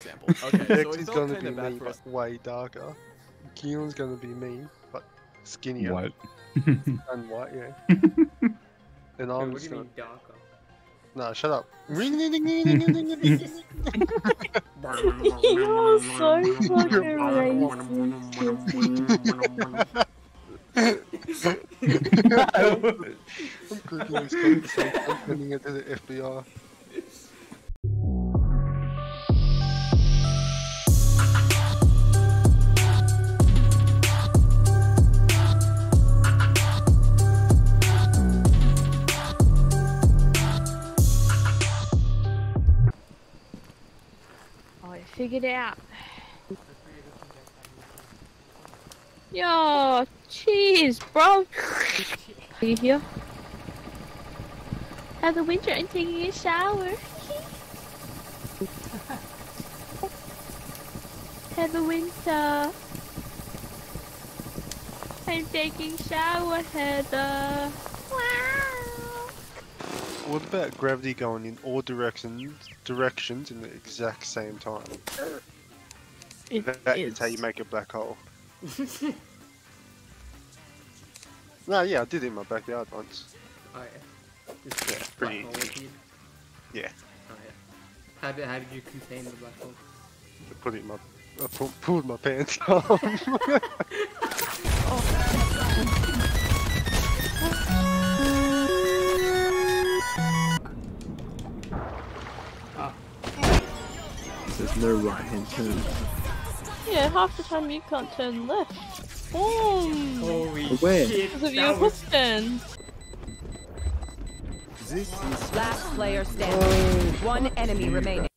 example. Okay, so Dex is gonna be me, for us. but way darker. Keelan's gonna be me, but skinnier What? and white, yeah. and I'm what do just you gonna. mean darker? Nah, shut up. Ding. You're so fucking racist. I'm clicking this conversation and sending it to the FBI. Figured it out. Yo, cheers, bro. Are you here? Have the winter and taking a shower. Have a winter. I'm taking shower, Heather. Wow. What about gravity going in all directions directions in the exact same time? It That is how you make a black hole. no, yeah, I did it in my backyard once. Oh yeah. Just Yeah, pretty easy. Yeah. Oh yeah. How did how did you contain the black hole? I put it in my, I pu- pulled my pants off. There's no right hand turn. Yeah, half the time you can't turn left. Boom! Holy Where? shit! Because of your That was husband. Last player oh, standing. One enemy remaining.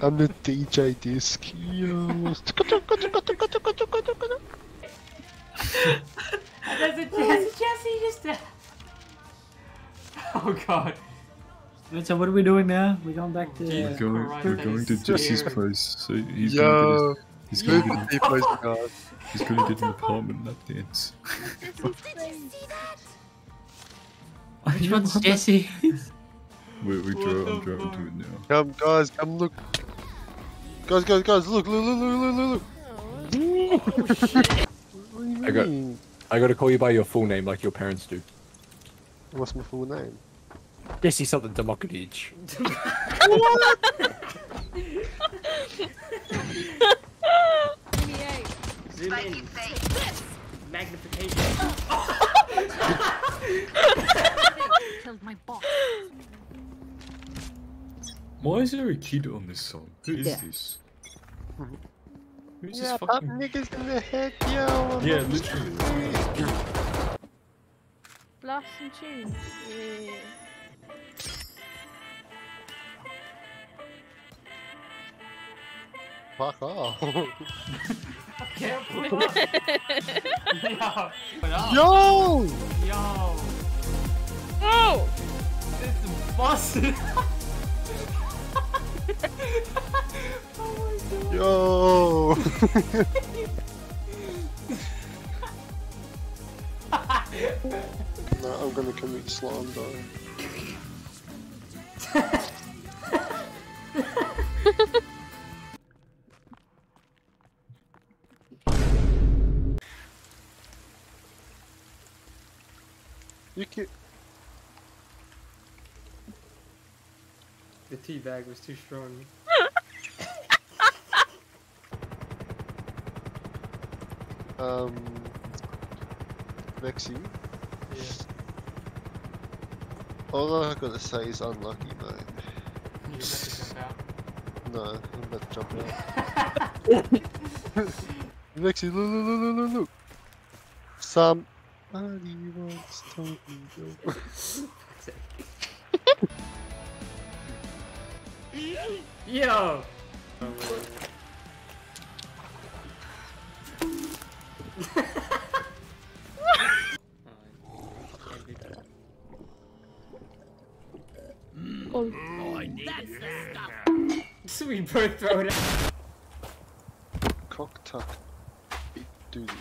I'm the DJ disc. Yo. There's a, there's a Jesse just. Oh god. Wait, so what are we doing now? We're going back to. We're going, we're going to Jesse's place. So he's Yo. gonna get his, he's gonna get at the people, guys. he's gonna get an apartment lap dance. Which one's Jesse? We we What drove I'm driving to it now. Come, guys, come look. Guys, guys, guys, look, look, look, look, look, look, look. What do you I got- I gotta call you by your full name like your parents do. What's my full name? Jesse something Demokovich. Zoom in. Magnification. Killed my boss. Why is there a kid on this song? Who is Yeah. this? Who's Yeah, this pop fucking niggas in the head, yo. Yeah, not- literally. Blast some tunes. Yeah. Fuck off. Can't up. Yo. Yo! Yo. Oh! This is busted. oh Yo! no, I'm gonna commit slime though. The tea bag was too strong. um Vexy. Yeah. All I gotta say is unlucky, mate. You about to jump out. No, I'm about to jump out. Vexy, look, look, look, look, look, look. Somebody wants Tokyo. Yo. Oh, do that. Oh. So we both throw it out. Cock tuck. Big duty.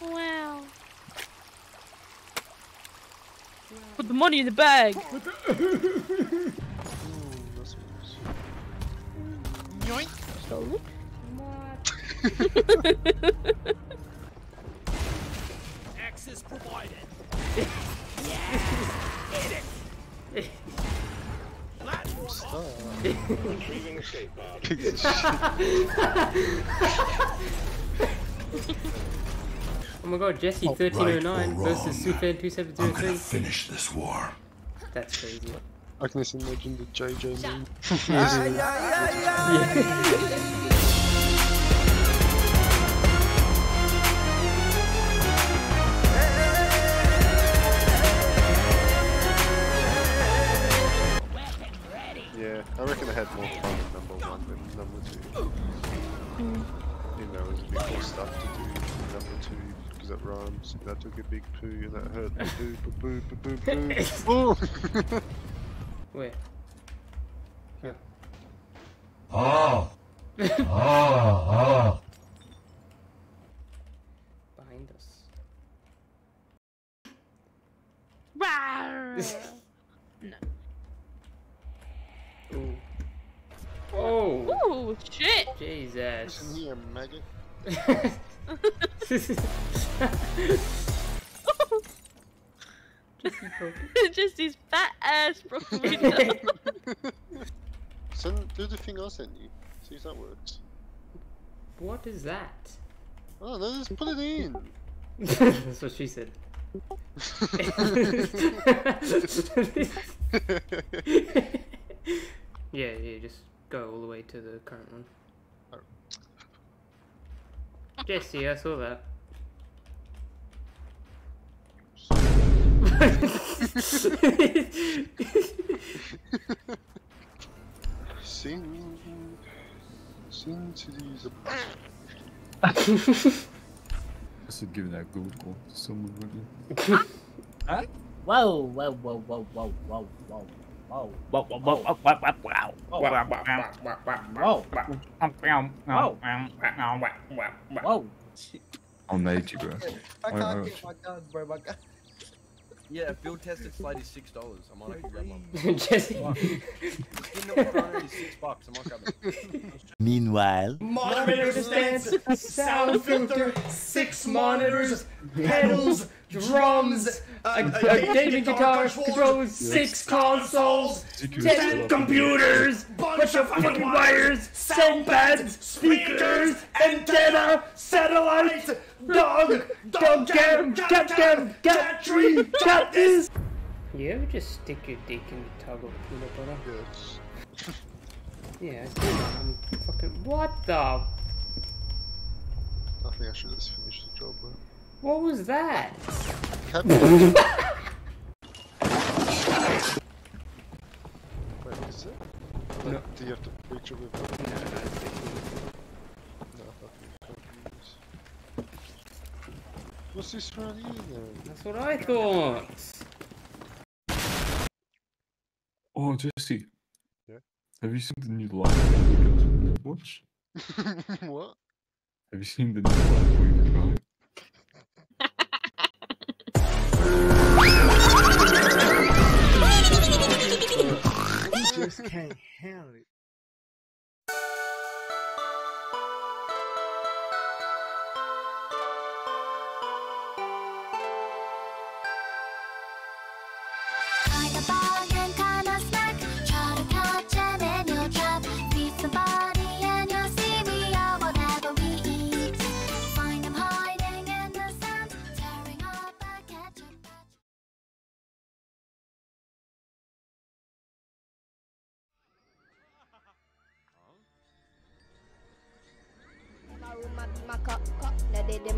Wow. Put the money in the bag. Ooh, that's nice. So, Stop. Piece of shit. Oh my god, Jesse 1309 versus Sufan 2703. finish this war. That's crazy. I can just imagine the JJ meme. Yeah, I reckon I had more fun in number one than number two. Hmm. You know, it was a bit more stuff to do in number two because it rhymes. And I took a big poo and that hurt me. Boo, boo, boo, boo, boo, boo. Where? Oh. oh. Oh. Ah. Ah, ah. Behind us. Rawr. Oh! Ooh, shit. Jesus. Listen here, maggot. Just these fat ass broken window. Send, do the thing I sent you. See if that works. what is that? Oh, no, just put it in. That's what she said. yeah, yeah, just go all the way to the current one. Oh. Jesse, I saw that. Sing, sing to these. Just giving that Google to someone. wouldn't you? huh? Whoa, whoa, whoa, whoa, whoa, whoa, whoa. Whoa, whoa, whoa, whoa, whoa, whoa, whoa, whoa. I'll nade you, bro. I I- can't I- get my gun, bro. My gun. Yeah, field tested slate is six dollars. I might have to grab one. Jesse. Skin that was is six bucks. I might grab it. Meanwhile, Monitor stands, sound filter, six monitors, pedals, drums, a, a gaming guitar, controllers, six consoles, ten computers, bunch of fucking wires, sound pads, speakers, antenna, satellite, dog, dog cam, cat cam, cat tree, cat this. You ever just stick your dick in the tub of peanut butter? Yes. Yeah, I did. I'm fucking. What the? I think I should just finish the job, but. What was that? Captain. Wait, is it? No. Like, Do you have to reach it with it? No, no, it's No, I'm confused. What's this right here then? That's what I thought. Oh, Jesse. Yeah? Have you seen the new live videos Watch? what? Have you seen the new live just can't handle it.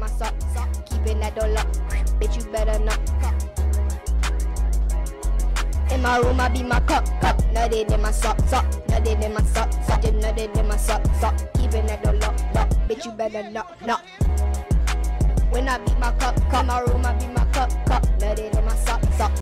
My sock. Keeping that door locked. Bitch, you better not. In my room, I be my cup, cup. Now they did my sock, sock. Now they did my sock, sock. Just now they did my sock, sock. Keeping that door locked, locked. Bitch, you better not, not. When I beat my cup, cup. My room, I be my cup, cup. Now they did my sock, sock.